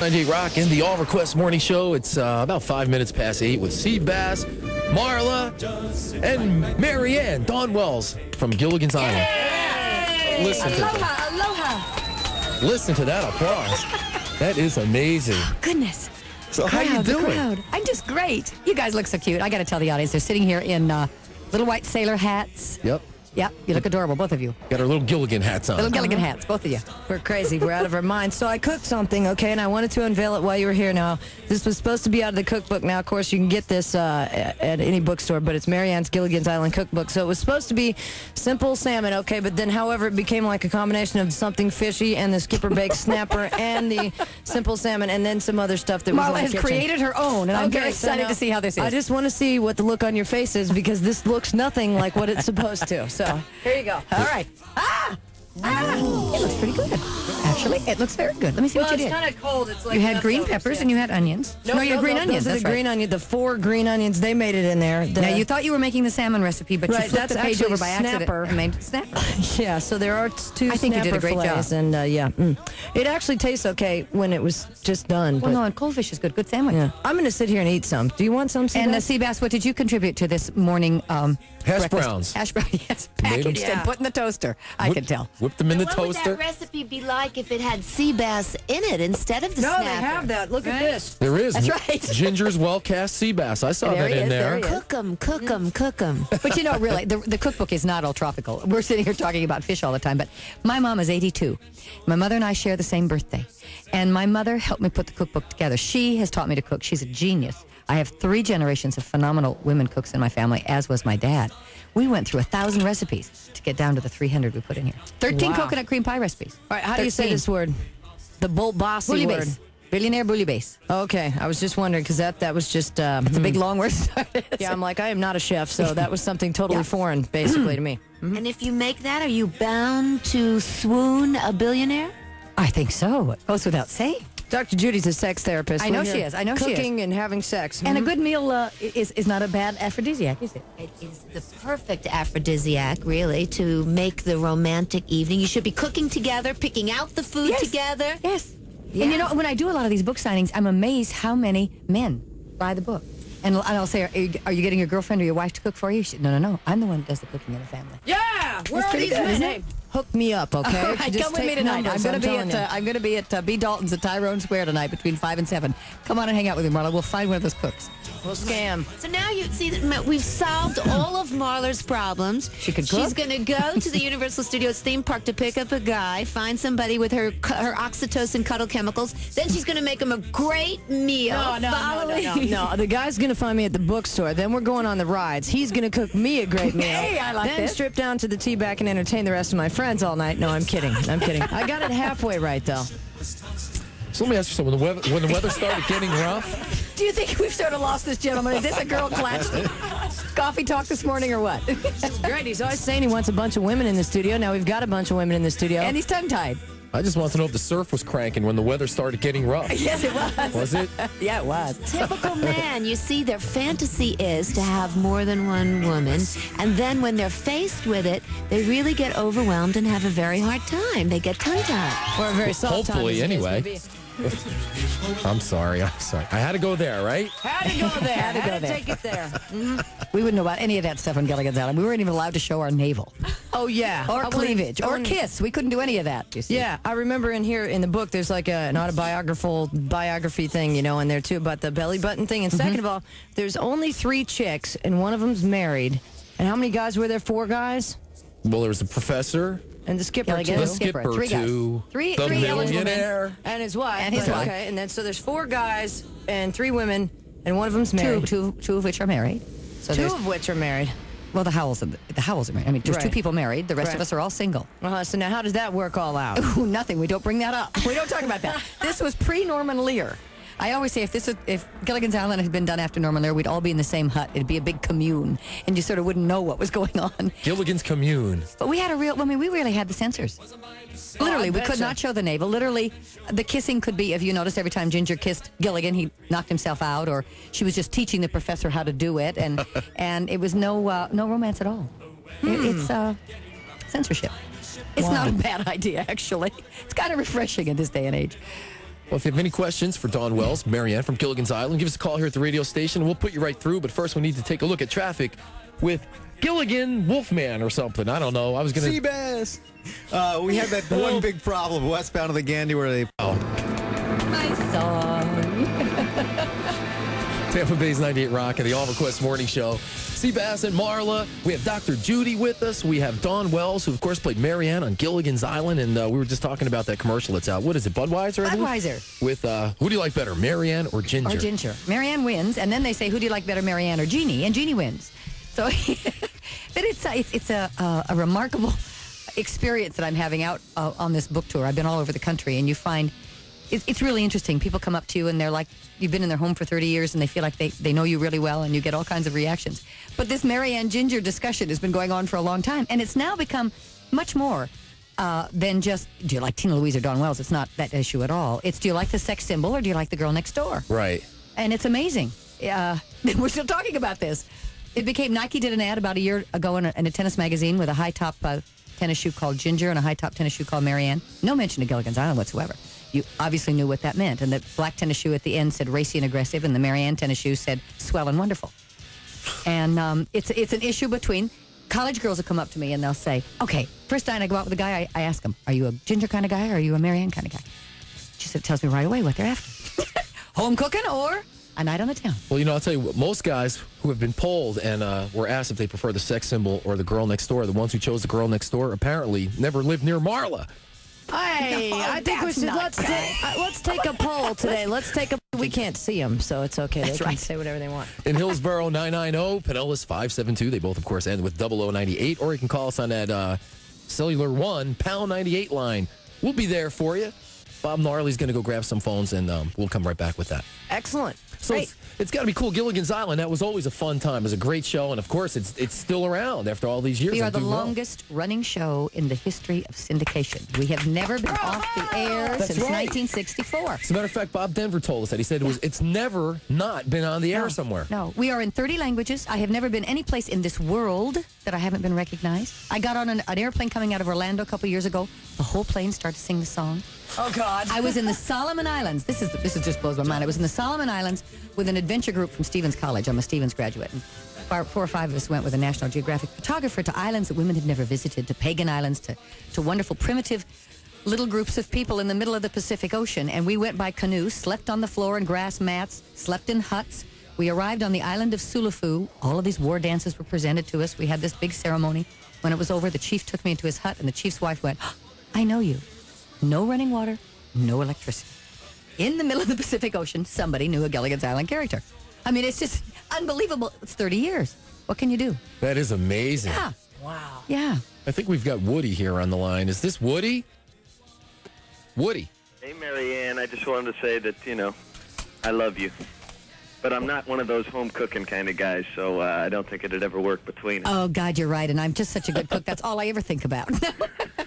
98 Rock and the All Request Morning Show. It's uh, about five minutes past eight with Seabass, Marla, and Marianne Dawn Wells from Gilligan's Island. Listen to Aloha, aloha. listen to that applause. That is amazing. Oh, Goodness. So how you Crowd, doing? crowd. I'm just great. You guys look so cute. I got to tell the audience, they're sitting here in uh, little white sailor hats. Yep. Yep, you look adorable, both of you. Got our little Gilligan hats on. Little Gilligan hats, both of you. We're crazy. We're out of our minds. So I cooked something, okay, and I wanted to unveil it while you were here. Now, this was supposed to be out of the cookbook. Now, of course, you can get this uh, at at any bookstore, but it's Marianne's Gilligan's Island cookbook. So it was supposed to be simple salmon, okay, but then, however, it became like a combination of something fishy and the skipper baked snapper and the simple salmon and then some other stuff that was in Marla the has kitchen. created her own, and I'm Okay, very so excited now- to see how this is. I just want to see what the look on your face is because this looks nothing like what it's supposed to. So here you go. All right. Ah! Ah! It looks pretty good. Actually, it looks very good. Let me see Well, what you did. it's did. kind of cold. It's like You had green leftovers, peppers yeah. and you had onions. no, you had green onions. Those That's the right. green onion. The four green onions. They made it in there. The- Now you thought you were making the salmon recipe, but you flipped that's the page actually over by accident snapper. and made snapper. yeah. So there are t- two I think you did a great job. and uh, yeah, mm. it actually tastes okay when it was just done. Well, but- no, and coldfish is good. Good sandwich. yeah. I'm gonna sit here and eat some. Do you want some? And uh, Seabass? Seabass, what did you contribute to this morning? Um, Hash breakfast? browns. Hash browns, yes. Made 'em- Packaged and Yeah. put in the toaster. I Whip- can tell. Whipped them in the what toaster. would that recipe be like if it had sea bass in it instead of the no, snapper? they have that. Look at this. There is. That's right. Ginger's well cast sea bass. I saw There that in is, there there. he is. Cook 'em, cook 'em, cook 'em. But you know, really, the, the cookbook is not all tropical. We're sitting here talking about fish all the time. But my mom is 82. My mother and I share the same birthday. And my mother helped me put the cookbook together. She has taught me to cook. She's a genius. I have three generations of phenomenal women cooks in my family, as was my dad. We went through a thousand recipes to get down to the 300 we put in here. 13 Wow. coconut cream pie recipes. All right. How do you say this word? The bolt bossy word. Bouillabaisse. Billionaire bouillabaisse. Okay, I was just wondering because that that was just. Uh, It's a big long word. yeah, I'm like I am not a chef, so that was something totally Yeah. foreign, basically to me. And if you make that, are you bound to swoon a billionaire? I think so. It goes without saying. Dr. Judy's a sex therapist. I know she is. I know she is. cooking and having sex. And a Mhm. good meal uh, is, is not a bad aphrodisiac, is it? It is the perfect aphrodisiac, really, to make the romantic evening. You should be cooking together, picking out the food Yes. together. Yes. Yeah. And you know, when I do a lot of these book signings, I'm amazed how many men buy the book. And and I'll say, are you, are you getting your girlfriend or your wife to cook for you? She no, no, no. I'm the one who does the cooking in the family. Yeah, where That's are pretty these good, men? isn't it? Hook me up, okay? All right, Just come with me tonight. numbers, I'm going to be at uh, I'm going to be at uh, B Dalton's at Tyrone Square tonight between five and seven. Come on and hang out with me, Marla. We'll find one of those cooks. We'll scam. So now you see that we've solved all of Marla's problems. She could cook. She's going to go to the Universal Studios theme park to pick up a guy, find somebody with her her oxytocin cuddle chemicals. Then she's going to make him a great meal. No, no, no, no, no, no. The guy's gonna find me at the bookstore. Then we're going on the rides. He's gonna cook me a great meal. Hey, I like then this. strip down to the tea back and entertain the rest of my friends all night. No, I'm kidding. I'm kidding. I got it halfway right though. So let me ask you something. When the weather, when the weather started getting rough, Do you think we've sort of lost this gentleman? Is this a girl clutch? Coffee talk this morning or what? Great. He's always saying he wants a bunch of women in the studio. Now we've got a bunch of women in the studio. and he's tongue tied. I just want to know if the surf was cranking when the weather started getting rough. Yes, it was. Was it? Yeah, it was. Typical man, you see, their fantasy is to have more than one woman, and then when they're faced with it, they really get overwhelmed and have a very hard time. They get tongue-tied. or a very soft time, Hopefully, as anyway. I'm sorry. I'm sorry. I had to go there, right? Had to go there. Had to go there. take it there. Mm-hmm. We wouldn't know about any of that stuff on Gilligan's Island. We weren't even allowed to show our navel Oh yeah. or I wanted- cleavage I or kiss. We couldn't do any of that. You see. Yeah, I remember in here in the book, there's like a, an autobiographical biography thing, you know, in there too about the belly button thing. And mm-hmm. 2nd of all, there's only three chicks, and one of them's married. And how many guys were there? Four guys, Well, there was the professor, and the skipper Gilligan. too, the skipper, skipper, three guys. too, Three- the three eligible millionaire. and his wife, And his wife. Okay, and then so there's four guys and three women, and one of them's married. two, two of which are married. So Two of which are married. Well, the Howells, are, the Howells are married. I mean, there's two people married. The rest Right. of us are all single. Uh-huh, so now, how does that work all out? Ooh, nothing. We don't bring that up. We don't talk about that. This was pre-Norman Lear. I always say if this was, if Gilligan's Island had been done after Norman Lear, we'd all be in the same hut. It'd be a big commune, and you sort of wouldn't know what was going on. Gilligan's Commune. But we had a real. I mean, we really had the censors. Literally, we could not show the navel. Literally, the kissing could be. If you notice, every time Ginger kissed Gilligan, he knocked himself out, or she was just teaching the professor how to do it, and and it was no uh, no romance at all. It- it's uh, censorship. It's not a bad idea, actually. It's kind of refreshing in this day and age. Well, if you have any questions for Dawn Wells, Marianne from Gilligan's Island, give us a call here at the radio station. We'll put you right through. But first, we need to take a look at traffic with Gilligan Wolfman or something. I don't know. I was going to. Seabass. Uh, we had that one big problem westbound of the Gandy where they My song. Tampa Bay's 98 Rock and the All Request Morning Show. Seabass and Marla. We have Dr. Judy with us. We have Dawn Wells, who, of course, played Marianne on Gilligan's Island. And uh, we were just talking about that commercial that's out. What is it, Budweiser? Budweiser. With uh, who do you like better, Marianne or Ginger? Or Ginger. Marianne wins, and then they say, "Who do you like better, Marianne or Jeannie?" And Jeannie wins. So, but it's a, it's, it's a, a, a remarkable experience that I'm having out uh, on this book tour. I've been all over the country, and you find it, it's really interesting. People come up to you and they're like, you've been in their home for 30 years, and they feel like they, they know you really well, and you get all kinds of reactions. But this Marianne Ginger discussion has been going on for a long time, and it's now become much more. Uh, than just do you like Tina Louise or Dawn Wells? It's not that issue at all. It's do you like the sex symbol or do you like the girl next door? Right. and it's amazing. Uh, we're still talking about this. It became Nike did an ad about a year ago in a, in a tennis magazine with a high top uh, tennis shoe called Ginger and a high top tennis shoe called Marianne. No mention of Gilligan's Island whatsoever. You obviously knew what that meant. And the black tennis shoe at the end said racy and aggressive, and the Marianne tennis shoe said swell and wonderful. And um, it's it's an issue between college girls will come up to me and they'll say, "Okay, first time I go out with a guy, I, I ask them, are you a Ginger kind of guy or are you a Marianne kind of guy?" She said, tells me right away what they're after. Home cooking or a night on the town. Well, you know, I'll tell you what, most guys who have been polled and uh, were asked if they prefer the sex symbol or the girl next door, the ones who chose the girl next door apparently never lived near Marla. Hey, No, I think we should let's take uh, let's take a poll today. Let's take a. We can't see them, so it's okay. That's they can right. say whatever they want. In Hillsborough, 990, Pinellas 572. They both, of course, end with 0098. Or you can call us on that uh, cellular one, pound 98 line. We'll be there for you. Bob Gnarly's going to go grab some phones, and um, we'll come right back with that. Excellent. So Great. It's, it's got to be cool. Gilligan's Island, that was always a fun time. It was a great show, and of course, it's it's still around after all these years. We are the doing well. longest running show in the history of syndication. We have never been off the air since right. 1964. As a matter of fact, Bob Denver told us that. He said it was it's never not been on the air somewhere. No, we are in 30 languages. I have never been any place in this world that I haven't been recognized. I got on an, an airplane coming out of Orlando a couple years ago. The whole plane started to sing the song. Oh God. I was in the Solomon Islands. This is this is just blows my mind. I was in the Solomon Islands with an adventure group from Stephens College. I'm a Stephens graduate. And four, or five of us went with a National Geographic photographer to islands that women had never visited, to pagan islands, to to wonderful primitive little groups of people in the middle of the Pacific Ocean. And we went by canoe, slept on the floor in grass mats, slept in huts. We arrived on the island of Sulafu. All of these war dances were presented to us. We had this big ceremony. When it was over, the chief took me into his hut, and the chief's wife went, I know you. No running water, no electricity. In the middle of the Pacific Ocean, somebody knew a Gilligan's Island character. I mean, it's just unbelievable. It's 30 years. What can you do? That is amazing. Yeah. wow. Yeah. I think we've got Woody here on the line. Is this Woody? Woody. Hey, Marianne, I just wanted to say that, you know, I love you. But I'm not one of those home cooking kind of guys, so uh, I don't think it'd ever work between us. Oh, God, you're right. And I'm just such a good cook. That's all I ever think about.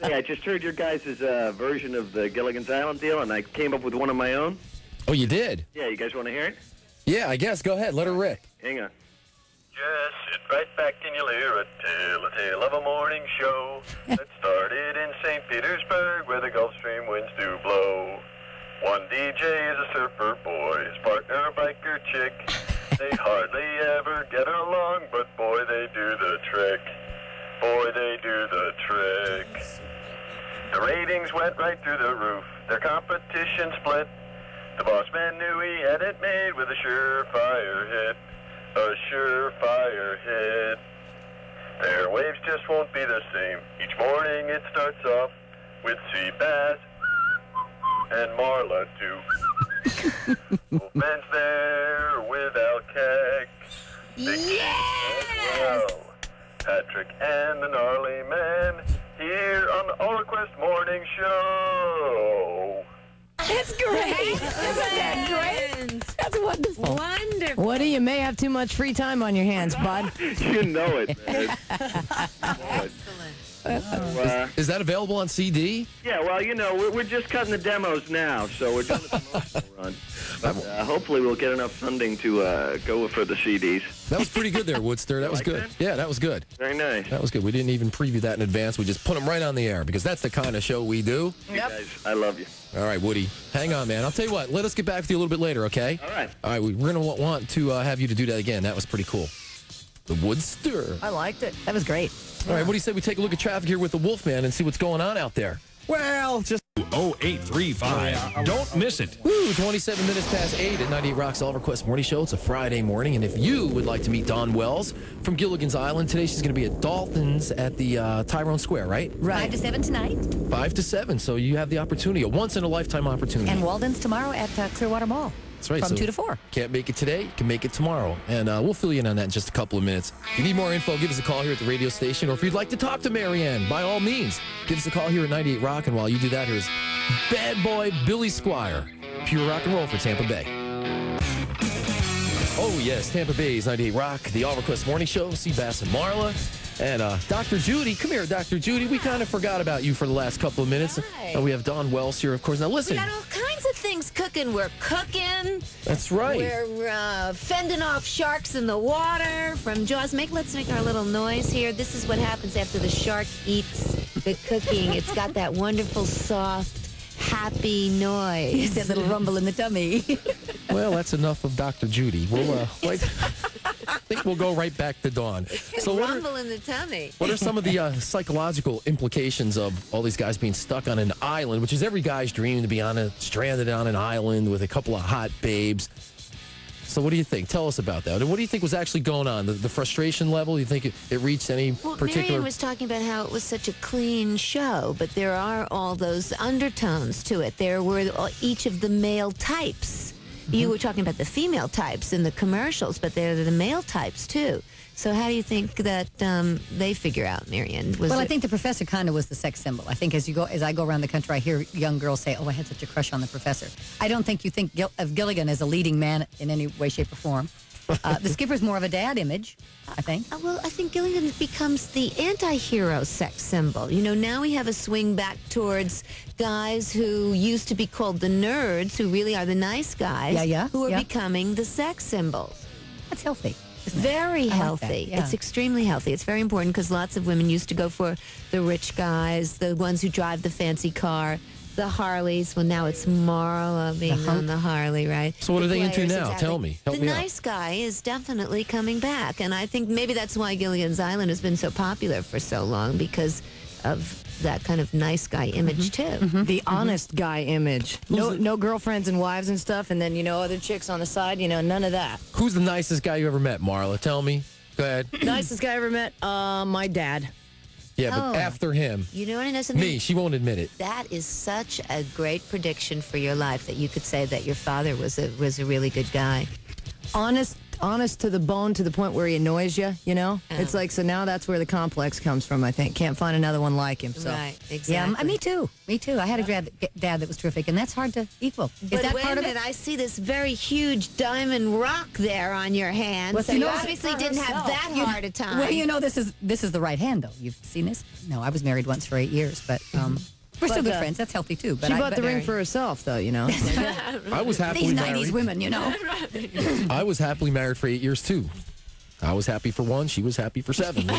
Hey, I just heard your guys' uh, version of the Gilligan's Island deal, and I came up with one of my own. Oh, you did? Yeah, you guys want to hear it? Yeah, I guess. Go ahead. Let her rip. Hang on. Just sit right back and you'll hear a tale, a tale of a morning show that started in St. Petersburg where the Gulf Stream winds do blow. One DJ is a surfer boy, his partner a biker chick. They hardly ever get along, but boy, they do the trick. Boy, they do the trick. The ratings went right through the roof. Their competition split. The boss man knew he had it made with a surefire hit. A surefire hit. Their waves just won't be the same. Each morning it starts off with sea bass and marla too. Wolfman's there with Al Keck. Big as well. Patrick and the gnarly man here on the All Morning Show. That's great. Isn't that great? That's wonderful. Wonderful. Woody, you may have too much free time on your hands, bud. You know it, man. Uh, Is that available on CD? yeah, well, you know, we're, we're just cutting the demos now, so we're doing a promotional run. But uh, hopefully we'll get enough funding to uh, go for the CDs. That was pretty good there, Woodster. That was like good. that? Yeah, that was good. Very nice. That was good. We didn't even preview that in advance. We just put them right on the air because that's the kind of show we do. You guys, I love you. All right, Woody, hang on, man. I'll tell you what. Let us get back with you a little bit later, okay? All right. All right, we- we're gonna want to uh, have you to do that again. That was pretty cool. The Woodster. I liked it. That was great. All right, what do you say we take a look at traffic here with the Wolfman and see what's going on out there? Well, just 0835. Don't miss it. Woo, 27 minutes past 8 at 98 Rock's All Quest Morning Show. It's a Friday morning, and if you would like to meet Dawn Wells from Gilligan's Island, today she's going to be at Dalton's at the uh, Tyrone Square, right? Five to seven tonight, 5 to 7, so you have the opportunity, a once-in-a-lifetime opportunity. and Walden's tomorrow at uh, Clearwater Mall. That's right. From so two to four. Can't make it today, can make it tomorrow. And uh, we'll fill you in on that in just a couple of minutes. If you need more info, give us a call here at the radio station. Or if you'd like to talk to Marianne, by all means, give us a call here at 98 Rock. And while you do that, here's bad boy Billy Squier. Pure rock and roll for Tampa Bay. Oh, yes, Tampa Bay's 98 Rock, the All Request Morning Show, Seabass and Marla. And uh, Dr. Judy, come here, Dr. Judy. We kind of forgot about you for the last couple of minutes. Hi. Uh, we have Dawn Wells here, of course. Now, listen. We listen, got all kinds of things cooking. We're cooking. that's right. We're uh, fending off sharks in the water from Jaws. Make let's make our little noise here. This is what happens after the shark eats the cooking. It's got that wonderful, soft, happy noise. That little rumble in the tummy. Well, that's enough of Dr. Judy. We'll, uh, wait. I think we'll go right back to Dawn. So, what are, in the tummy. what are some of the uh, psychological implications of all these guys being stuck on an island, which is every guy's dream to be on a stranded on an island with a couple of hot babes? So, what do you think? Tell us about that. And what do you think was actually going on? The, the frustration level? You think it, it reached any Well, particular? Marion was talking about how it was such a clean show, but there are all those undertones to it. There were all- each of the male types. Mm-hmm. You were talking about the female types in the commercials, but there are the male types too. So how do you think that um, they figure out, Marion? Was well, I think the professor kind of was the sex symbol. I think as you go, as I go around the country, I hear young girls say, "Oh, I had such a crush on the professor." I don't think you think Gil- of Gilligan as a leading man in any way, shape, or form. Uh, the skipper's more of a dad image, I think. Uh, Well, I think Gilligan becomes the anti-hero sex symbol. You know, now we have a swing back towards guys who used to be called the nerds, who really are the nice guys, Yeah, yeah, who are yeah. becoming the sex symbols. That's healthy. Very I like healthy. yeah. It's extremely healthy. It's very important because lots of women used to go for the rich guys, the ones who drive the fancy car, the Harleys. Well, now it's Marla being hunk. on the Harley, right? So what The are they into now? exactly. Tell me. Help the me out. nice guy is definitely coming back, and I think maybe that's why Gilligan's Island has been so popular for so long because of that kind of nice guy image Mm-hmm. too. The honest guy image. No, no girlfriends and wives and stuff, and then you know other chicks on the side. You know, none of that. Who's the nicest guy you ever met, Marla? Tell me. Go ahead. Nicest guy I ever met. Uh, my dad. Yeah, but Oh. after him, You know what I know something? me. She won't admit it. That is such a great prediction for your life that you could say that your father was a was a really good guy. Honest, honest to the bone, to the point where he annoys you. You know, it's like so now that's where the complex comes from. I think can't find another one like him. So. Right, exactly. Yeah, me too. Me too. I had a dad, dad that was terrific, and that's hard to equal. Is But that wait part a of it? I see this very huge diamond rock there on your hand. Well, so you you know, obviously didn't have that You- hard a time. Well, you know, this is this is the right hand, though. You've seen this? No, I was married once for eight years, but um, we're still good uh, friends. That's healthy too. But She I, bought but the ring for herself, though. You know. I was happily these married. '90s women, you know. I was happily married for eight years too. I was happy for one. She was happy for seven.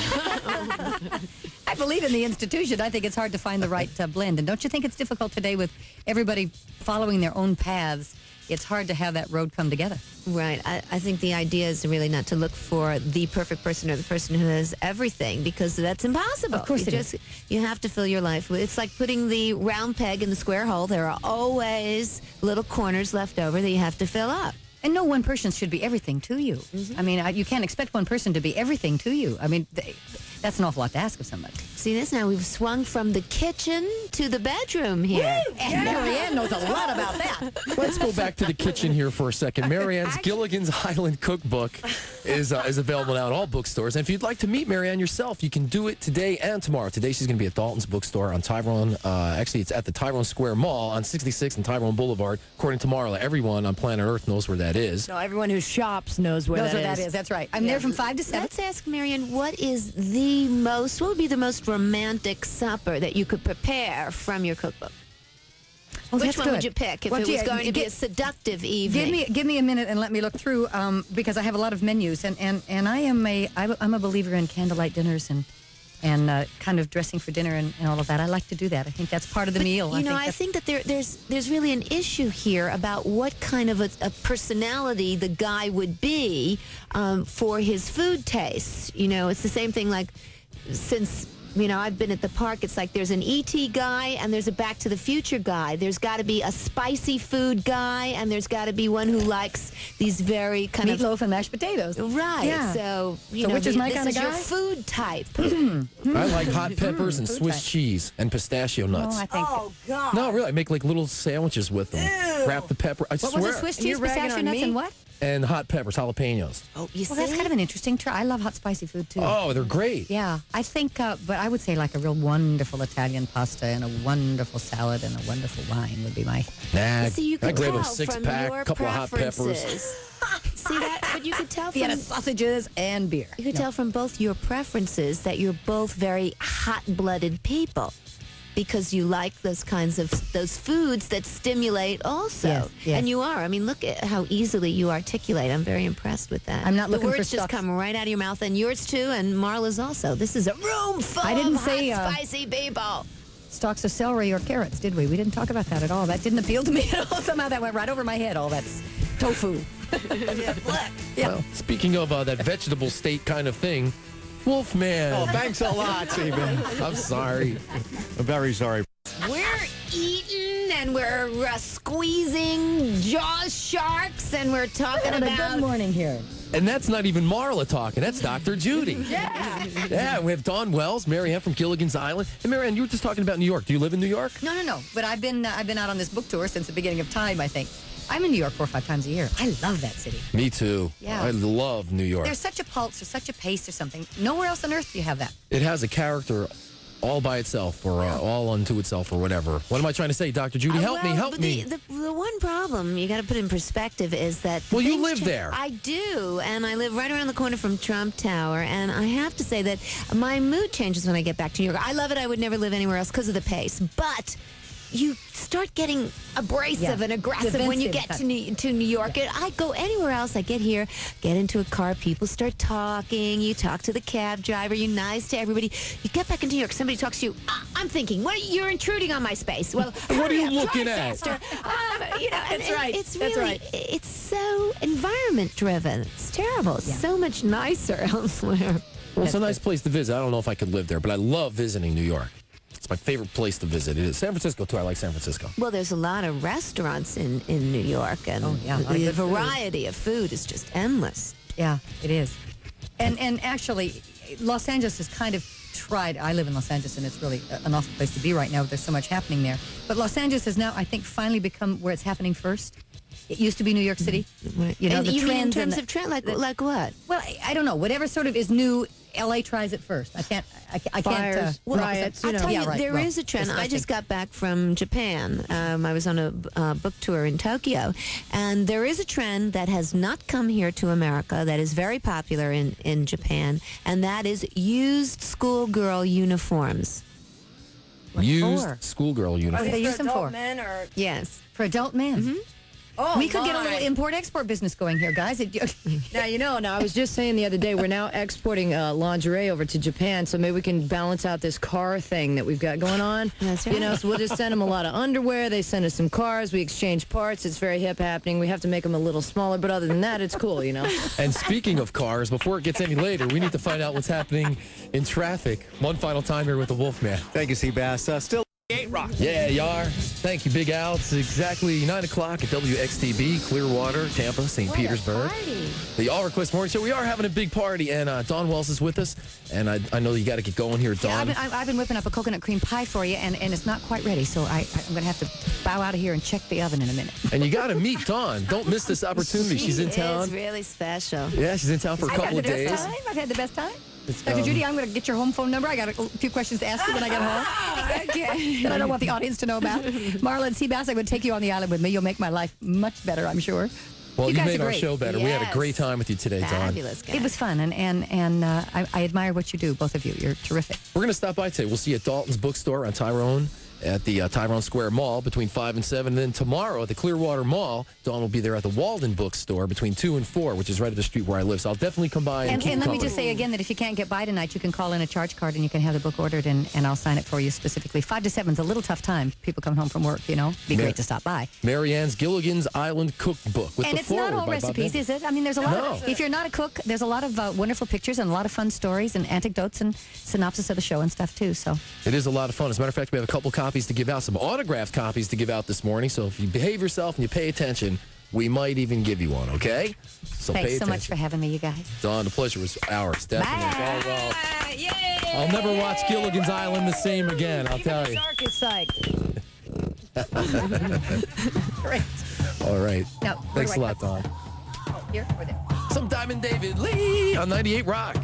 I believe in the institution. I think it's hard to find the right uh, blend. And don't you think it's difficult today with everybody following their own paths? It's hard to have that road come together. Right. I, I think the idea is really not to look for the perfect person or the person who has everything because that's impossible. Of course you it just you have to fill your life with it's like putting the round peg in the square hole. There are always little corners left over that you have to fill up. And no one person should be everything to you. Mm-hmm. I mean, I, you can't expect one person to be everything to you. I mean, they, that's an awful lot to ask of somebody. See this now we've swung from the kitchen to the bedroom here. And Marianne knows a lot about that. Let's go back to the kitchen here for a second. Marianne's Gilligan's Island Cookbook is uh, is available now at all bookstores. And if you'd like to meet Marianne yourself, you can do it today and tomorrow. Today she's going to be at Dalton's Bookstore on Tyrone. Uh, actually, it's at the Tyrone Square Mall on 66 and Tyrone Boulevard. According to Marla, everyone on planet Earth knows where that is. no, everyone who shops knows where knows that what that is. is. That's right. I'm there from five to seven. Let's ask Marianne what is the most what would be the most romantic supper that you could prepare from your cookbook? Which one would you pick if Well, it was gee, going to be a seductive evening? Give me give me a minute and let me look through um, because I have a lot of menus and, and, and I am a I'm a believer in candlelight dinners and and uh, kind of dressing for dinner and, and all of that. I like to do that. I think that's part of the meal. You know, I that's- think that there, there's there's really an issue here about what kind of a, a personality the guy would be um, for his food tastes. You know, it's the same thing. Like since you know I've been at the park, it's like there's an ET guy and there's a Back to the Future guy. There's got to be a spicy food guy and there's got to be one who likes these very kind of meatloaf and mashed potatoes. Right. Yeah. So you So know, which is my this kinda is your guy? food type. I like hot mm-hmm. peppers and Swiss type. cheese and pistachio Oh, nuts. I think. Oh, God. no, really, I make like little sandwiches with them. Wrap the pepper. I what swear. was it? Swiss cheese, ragging pistachio nuts, me? and what? And hot peppers, jalapenos. Oh, you see. Well, that's kind of an interesting try. I love hot spicy food too. Oh, they're great. Yeah, I think, uh, but I would say like a real wonderful Italian pasta and a wonderful salad and a wonderful wine would be my. Nah, See, you I grab tell a six from pack, your couple of hot peppers. preferences. See that? But you could tell from Vienna sausages and beer. you could tell from both your preferences that you're both very hot-blooded people because you like those kinds of those foods that stimulate also. Yes, yes. And you are. I mean, look at how easily you articulate. I'm very impressed with that. I'm not looking the for words just stuff. come right out of your mouth, and yours too, and Marla's also. This is a room full I didn't of say, hot, uh, spicy people. Stalks of celery or carrots, did we? We didn't talk about that at all. That didn't appeal to me at all. Somehow that went right over my head. All that's tofu. Well, speaking of uh, that vegetable state kind of thing, Wolfman. Oh, thanks a lot, Stephen. I'm sorry. I'm very sorry. We're eating and we're uh, squeezing jaws sharks and we're talking Having a about good morning here. And that's not even Marla talking. That's Dr. Judy. yeah. Yeah, we have Dawn Wells, Marianne from Gilligan's Island. And Marianne, you were just talking about New York. Do you live in New York? No, no, no. But I've been uh, I've been out on this book tour since the beginning of time. I think I'm in New York four or five times a year. I love that city. Me too. Yeah. I love New York. There's such a pulse. or such a pace. or something. Nowhere else on earth do you have that. It has a character all by itself or uh, all unto itself or whatever. What am I trying to say, Dr. Judy? Uh, Help me, help but me. The, the, the one problem you got to put in perspective is that. Well, you live cha- there. I do, and I live right around the corner from Trump Tower, and I have to say that my mood changes when I get back to New York. I love it. I would never live anywhere else because of the pace, but. You start getting abrasive Yeah. and aggressive when you get to New, to New York. And I go anywhere else. I get here, get into a car, people start talking. You talk to the cab driver. You're nice to everybody. You get back into New York, somebody talks to you. "Ah, I'm thinking, what? You're intruding on my space. Well, What are you up, looking drive at? faster. Um, you know, That's and right. It's That's really, right. it's so environment driven. It's terrible. It's so much nicer elsewhere. Well, it's a nice place to visit. I don't know if I could live there, but I love visiting New York. It's my favorite place to visit. It is San Francisco too. I like San Francisco. Well, there's a lot of restaurants in, in New York, and Oh, yeah, a lot of the good food. variety of food is just endless. Yeah, it is. And and actually, Los Angeles has kind of tried. I live in Los Angeles, and it's really an awful place to be right now. There's so much happening there. But Los Angeles has now, I think, finally become where it's happening first. It used to be New York City. Mm-hmm. You know, and the you mean in trends and terms the- of trend, like like what? Well, I, I don't know. Whatever sort of is new, LA tries it first. I can't. I, ca- I can't. Fires, uh, Well, riots, I- you I'll know. tell yeah, you, right. there is well, a trend. I just got back from Japan. Um, I was on a uh, book tour in Tokyo, and there is a trend that has not come here to America that is very popular in, in Japan, and that is used schoolgirl uniforms. Used for? schoolgirl uniforms. do uniform. they use them for? men or Yes. For adult men. Oh, we could get a little import-export business going here, guys. Now you know. Now I was just saying the other day we're now exporting uh, lingerie over to Japan, so maybe we can balance out this car thing that we've got going on. That's right. You know, so we'll just send them a lot of underwear. They send us some cars. We exchange parts. It's very hip happening. We have to make them a little smaller, but other than that, it's cool. You know. And speaking of cars, before it gets any later, we need to find out what's happening in traffic. One final time here with the Wolfman. Thank you, Seabass. Uh, still. Yeah, you are. Thank you, Big Al. It's exactly 9 o'clock at WXTB, Clearwater, Tampa, St. Petersburg. The All Request Morning Show. We are having a big party, and uh, Dawn Wells is with us. And I, I know you got to get going here, Dawn. Yeah, I've been, I've been whipping up a coconut cream pie for you, and, and it's not quite ready. So I, I'm going to have to bow out of here and check the oven in a minute. and you got to meet Dawn. Don't miss this opportunity. She's in town. is really special. Yeah, she's in town for a couple the of best days. time. I've had the best time. It's, Dr. um, Judy, I'm going to get your home phone number. I got a few questions to ask you when I get home okay. that I don't want the audience to know about. Marla and Seabass, I'm going to take you on the island with me. You'll make my life much better, I'm sure. Well, You you, guys made our show better. We had a great time with you today, Dawn. Fabulous, guys. It was fun, and and and uh, I, I admire what you do, both of you. You're terrific. We're going to stop by today. We'll see you at Dalton's Bookstore on Tyrone at the uh, Tyrone Square Mall between 5 and 7. And then tomorrow at the Clearwater Mall, Dawn will be there at the Walden Bookstore between 2 and 4, which is right at the street where I live. So I'll definitely come by and, And, and let me just say again that if you can't get by tonight, you can call in a charge card and you can have the book ordered, and, and I'll sign it for you specifically. Five to 7 is a little tough time. People come home from work, you know. Be Yeah. great to stop by. Marianne's Gilligan's Island Cookbook with and the it's not all recipes, is it? I mean, there's a lot. No. Of, if you're not a cook, there's a lot of uh, wonderful pictures and a lot of fun stories and anecdotes and synopsis of the show and stuff too. So It is a lot of fun. As a matter of fact, we have a couple copies to give out, some autographed copies to give out this morning. So if you behave yourself and you pay attention, we might even give you one, okay? So thanks so attention. much for having me, you guys. Dawn, the pleasure was ours. Definitely. Bye. Oh, well. I'll never watch Gilligan's Island the same again, I'll tell you. Shark is psyched. Great. All right. Where Thanks a lot, Dawn. Oh, here or there? Some Diamond David Lee on 98 Rock.